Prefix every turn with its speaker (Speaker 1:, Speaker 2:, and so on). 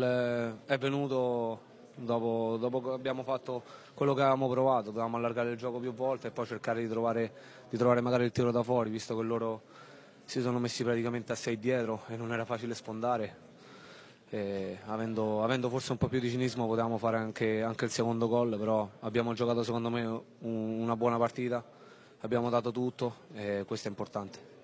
Speaker 1: gol eh, è venuto dopo, dopo che abbiamo fatto quello che avevamo provato, dovevamo allargare il gioco più volte e poi cercare di trovare, di trovare magari il tiro da fuori, visto che loro si sono messi praticamente a 6 dietro e non era facile sfondare. Avendo, avendo, forse un po' più di cinismo potevamo fare anche, anche il secondo gol, però abbiamo giocato secondo me un, una buona partita, abbiamo dato tutto e questo è importante.